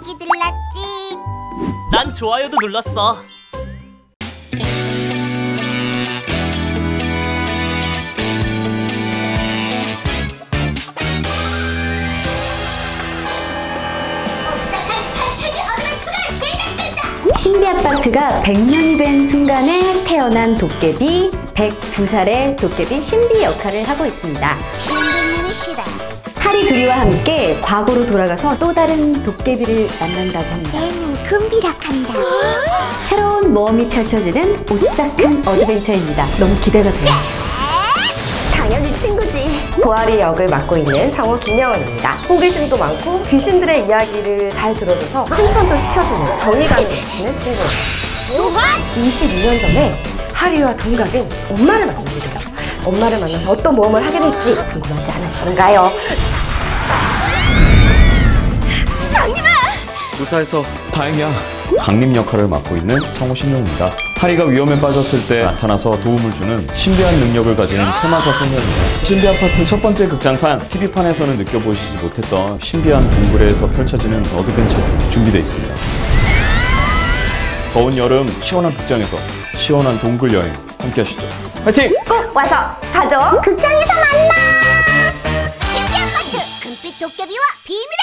자기들 낫지. 난 좋아요도 눌렀어. 신비 아파트가 100년이 된 순간에 태어난 도깨비 102살의 도깨비 신비 역할을 하고 있습니다. 신비님이 시다. 하리 둘이와 함께 과거로 돌아가서 또 다른 도깨비를 만난다고 합니다. 쟤는 금비락한다. 새로운 모험이 펼쳐지는 오싹한 어드벤처입니다. 너무 기대가 돼요. 당연히 친구지. 고아리 역을 맡고 있는 성우 김영은입니다. 호기심도 많고 귀신들의 이야기를 잘 들어줘서 칭찬도 시켜주는 정의감이 넘치는 친구예요. 22년 전에 하리와 동갑인 엄마를 돼요. 엄마를 만나서 어떤 모험을 하게 될지 궁금하지 않으신가요? 무사해서 다행이야. 강림 역할을 맡고 있는 성우 신용입니다. 하리가 위험에 빠졌을 때 나타나서 도움을 주는 신비한 능력을 가진 테마사 소녀입니다. 신비 아파트 첫 번째 극장판 TV판에서는 느껴보시지 못했던 신비한 동굴에서 펼쳐지는 어드벤처가 준비되어 있습니다. 더운 여름 시원한 극장에서 시원한 동굴 여행 함께 하시죠. 화이팅! 꼭 와서 봐줘. 극장에서 만나. 신비 아파트 금빛 도깨비와 비밀의